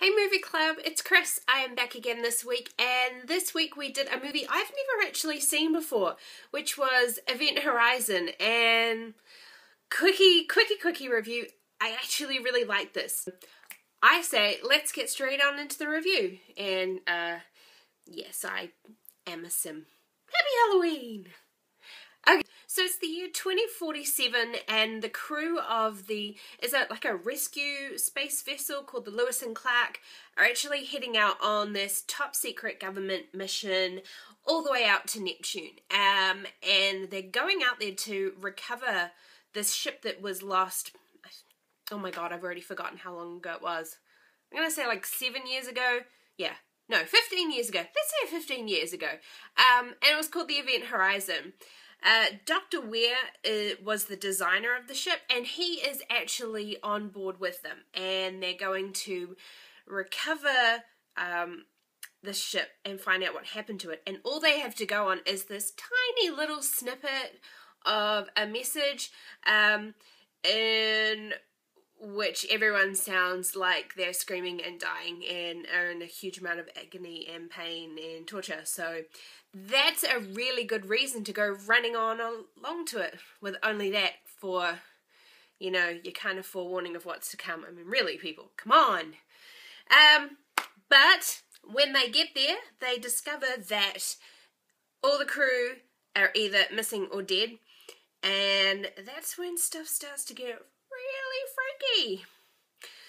Hey Movie Club, it's Chris. I am back again this week, and this week we did a movie I've never actually seen before, which was Event Horizon. And quickie, quickie, quickie review. I actually really like this. I say let's get straight on into the review. And uh, yes, I am a sim. Happy Halloween! Okay, so it's the year 2047, and the crew of the is it like a rescue space vessel called the Lewis and Clark are actually heading out on this top secret government mission all the way out to Neptune. Um, and they're going out there to recover this ship that was lost. Oh my god, I've already forgotten how long ago it was. I'm gonna say like seven years ago. Yeah, no, 15 years ago. Let's say 15 years ago. Um, and it was called the Event Horizon. Uh, Dr. Weir uh, was the designer of the ship, and he is actually on board with them, and they're going to recover um, the ship and find out what happened to it. And all they have to go on is this tiny little snippet of a message um, in which everyone sounds like they're screaming and dying and are in a huge amount of agony and pain and torture. So that's a really good reason to go running on along to it with only that for, you know, your kind of forewarning of what's to come. I mean, really, people, come on. Um, but when they get there, they discover that all the crew are either missing or dead. And that's when stuff starts to get really freaky.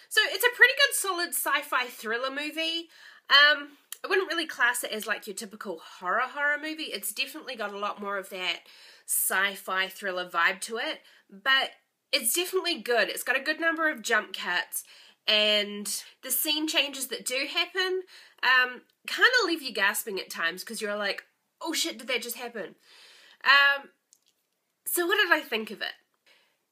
So it's a pretty good solid sci-fi thriller movie. Um, I wouldn't really class it as like your typical horror horror movie. It's definitely got a lot more of that sci-fi thriller vibe to it, but it's definitely good. It's got a good number of jump cuts and the scene changes that do happen um, kind of leave you gasping at times because you're like, oh shit, did that just happen? Um, so what did I think of it?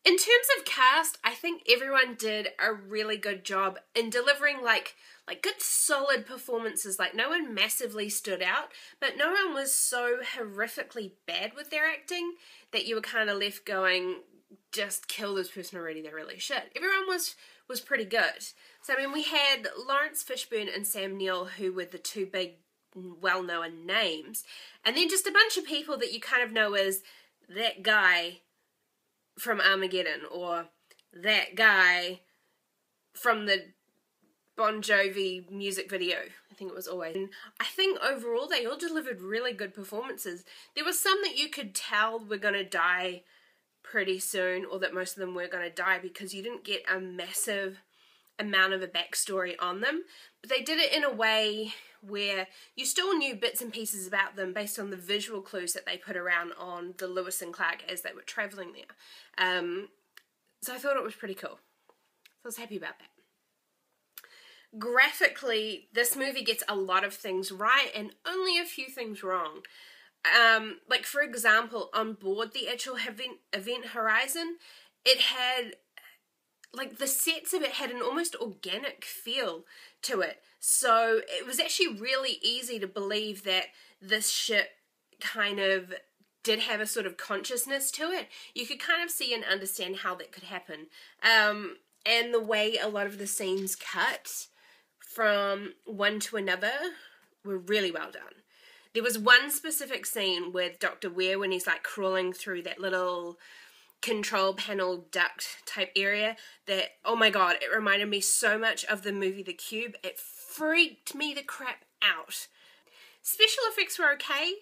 In terms of cast, I think everyone did a really good job in delivering like like good solid performances. Like no one massively stood out, but no one was so horrifically bad with their acting that you were kind of left going, just kill this person already. They're really shit. Everyone was was pretty good. So I mean, we had Lawrence Fishburne and Sam Neill, who were the two big, well-known names, and then just a bunch of people that you kind of know as that guy from Armageddon or that guy from the Bon Jovi music video. I think it was always. And I think overall they all delivered really good performances. There was some that you could tell were going to die pretty soon or that most of them were going to die because you didn't get a massive amount of a backstory on them. But they did it in a way where you still knew bits and pieces about them based on the visual clues that they put around on the Lewis and Clark as they were traveling there. Um, so I thought it was pretty cool. So I was happy about that. Graphically, this movie gets a lot of things right and only a few things wrong. Um, like for example, on board the actual event, event Horizon, it had like the sets of it had an almost organic feel to it. So it was actually really easy to believe that this ship kind of did have a sort of consciousness to it. You could kind of see and understand how that could happen. Um, and the way a lot of the scenes cut from one to another were really well done. There was one specific scene with Dr. Weir when he's like crawling through that little control panel duct type area that oh my god it reminded me so much of the movie the cube. It freaked me the crap out. Special effects were okay.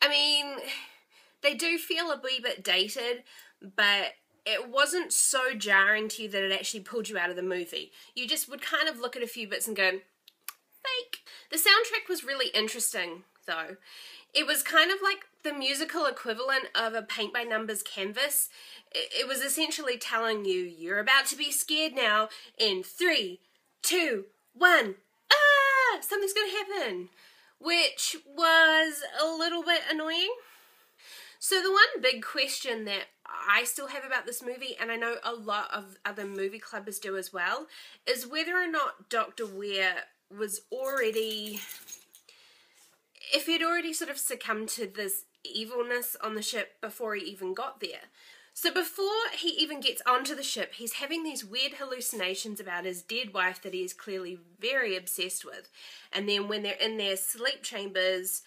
I mean they do feel a wee bit dated but it wasn't so jarring to you that it actually pulled you out of the movie. You just would kind of look at a few bits and go the soundtrack was really interesting though it was kind of like the musical equivalent of a paint by numbers canvas. It was essentially telling you, you're about to be scared now in three, two, one. Ah! Something's to happen. Which was a little bit annoying. So, the one big question that I still have about this movie, and I know a lot of other movie clubbers do as well, is whether or not Dr. Weir was already if he'd already sort of succumbed to this evilness on the ship before he even got there. So before he even gets onto the ship, he's having these weird hallucinations about his dead wife that he is clearly very obsessed with. And then when they're in their sleep chambers,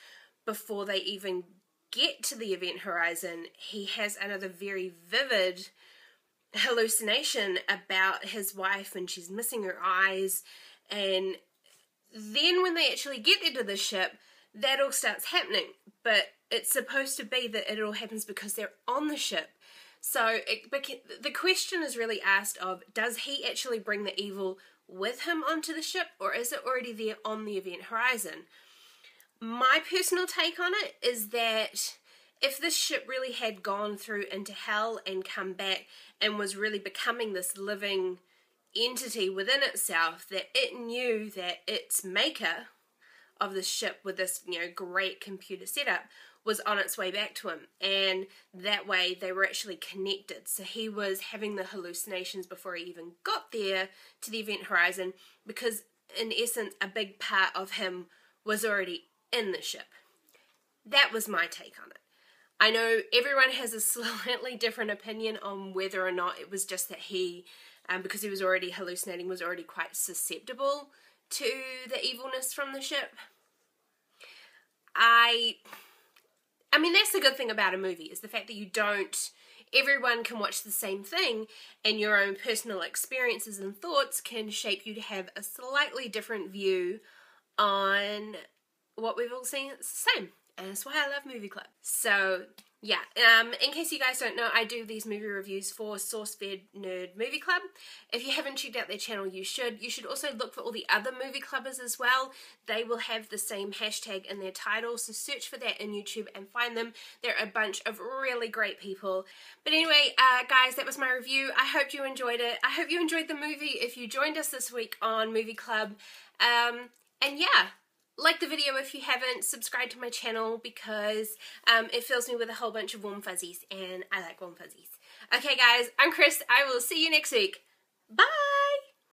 before they even get to the event horizon, he has another very vivid hallucination about his wife and she's missing her eyes. And then when they actually get into the ship, that all starts happening. But it's supposed to be that it all happens because they're on the ship. So it, the question is really asked of does he actually bring the evil with him onto the ship or is it already there on the event horizon? My personal take on it is that if this ship really had gone through into hell and come back and was really becoming this living entity within itself, that it knew that its maker of the ship with this, you know, great computer setup was on its way back to him. And that way they were actually connected. So he was having the hallucinations before he even got there to the event horizon because, in essence, a big part of him was already in the ship. That was my take on it. I know everyone has a slightly different opinion on whether or not it was just that he, um, because he was already hallucinating, was already quite susceptible to the evilness from the ship. I, I mean, that's the good thing about a movie is the fact that you don't. Everyone can watch the same thing, and your own personal experiences and thoughts can shape you to have a slightly different view on what we've all seen. It's the same and that's why I love Movie Club. So yeah, um, in case you guys don't know, I do these movie reviews for SourceFed Nerd Movie Club. If you haven't checked out their channel, you should. You should also look for all the other movie clubbers as well. They will have the same hashtag in their title, so search for that in YouTube and find them. They're a bunch of really great people. But anyway, uh, guys, that was my review. I hope you enjoyed it. I hope you enjoyed the movie if you joined us this week on Movie Club. Um, and yeah, like the video if you haven't, subscribe to my channel because um, it fills me with a whole bunch of warm fuzzies and I like warm fuzzies. Okay guys, I'm Chris. I will see you next week. Bye!